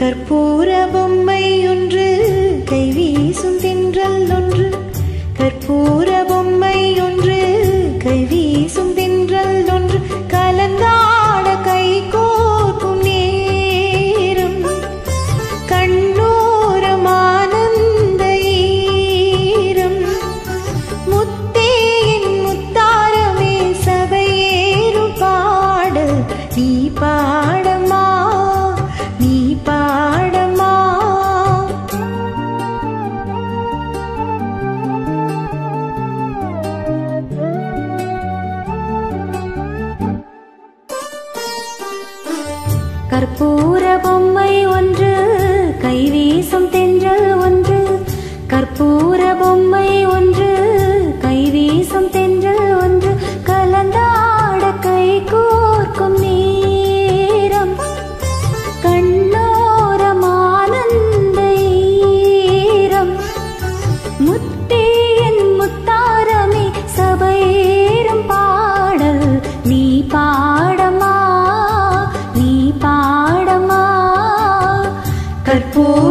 கற்பூர பொம்மை ஒன்று கைவீசும் தின்றல் ஒன்று. கற்பூர பொம்மை கற்பூர பொம்மை ஒன்று tal por